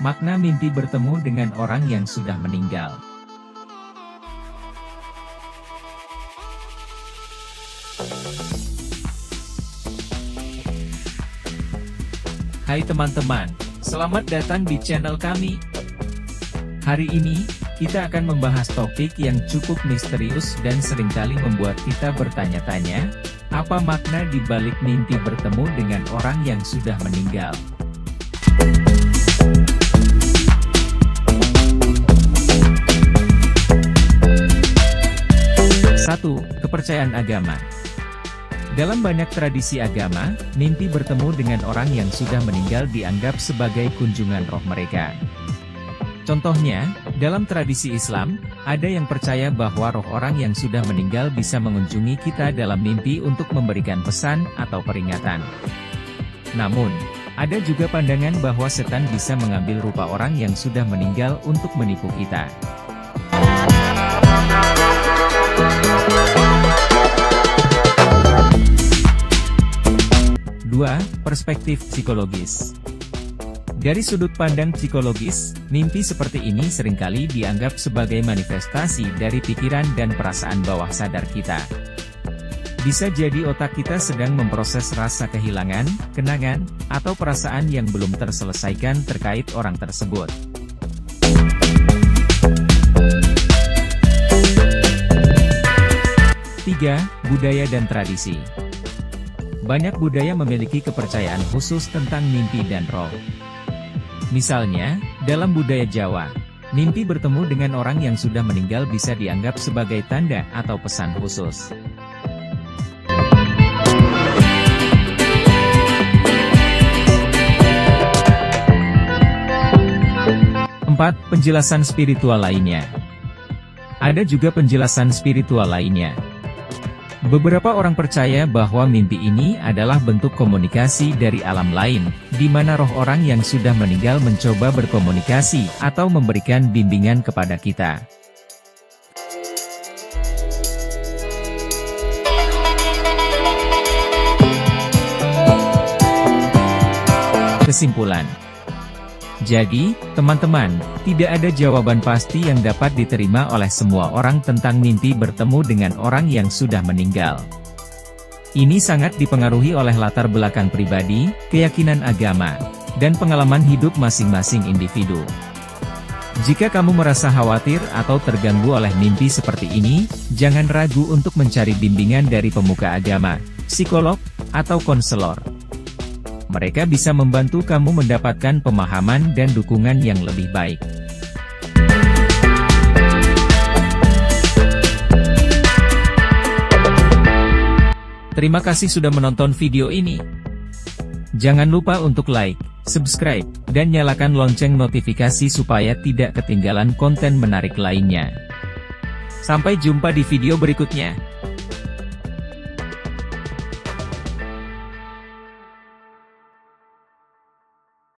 Makna mimpi bertemu dengan orang yang sudah meninggal. Hai teman-teman, selamat datang di channel kami. Hari ini, kita akan membahas topik yang cukup misterius dan sering kali membuat kita bertanya-tanya, apa makna di balik mimpi bertemu dengan orang yang sudah meninggal? Satu, Kepercayaan agama dalam banyak tradisi agama, mimpi bertemu dengan orang yang sudah meninggal dianggap sebagai kunjungan roh mereka. Contohnya, dalam tradisi Islam, ada yang percaya bahwa roh orang yang sudah meninggal bisa mengunjungi kita dalam mimpi untuk memberikan pesan atau peringatan. Namun, ada juga pandangan bahwa setan bisa mengambil rupa orang yang sudah meninggal untuk menipu kita. Perspektif psikologis Dari sudut pandang psikologis, mimpi seperti ini sering kali dianggap sebagai manifestasi dari pikiran dan perasaan bawah sadar kita. Bisa jadi otak kita sedang memproses rasa kehilangan, kenangan, atau perasaan yang belum terselesaikan terkait orang tersebut. Tiga, Budaya dan tradisi banyak budaya memiliki kepercayaan khusus tentang mimpi dan roh. Misalnya, dalam budaya Jawa, mimpi bertemu dengan orang yang sudah meninggal bisa dianggap sebagai tanda atau pesan khusus. Penjelasan spiritual lainnya. Ada juga penjelasan spiritual lainnya. Beberapa orang percaya bahwa mimpi ini adalah bentuk komunikasi dari alam lain, di mana roh orang yang sudah meninggal mencoba berkomunikasi atau memberikan bimbingan kepada kita. Kesimpulan jadi, teman-teman, tidak ada jawaban pasti yang dapat diterima oleh semua orang tentang mimpi bertemu dengan orang yang sudah meninggal. Ini sangat dipengaruhi oleh latar belakang pribadi, keyakinan agama, dan pengalaman hidup masing-masing individu. Jika kamu merasa khawatir atau terganggu oleh mimpi seperti ini, jangan ragu untuk mencari bimbingan dari pemuka agama, psikolog, atau konselor mereka bisa membantu kamu mendapatkan pemahaman dan dukungan yang lebih baik. Terima kasih sudah menonton video ini. Jangan lupa untuk like, subscribe, dan nyalakan lonceng notifikasi supaya tidak ketinggalan konten menarik lainnya. Sampai jumpa di video berikutnya.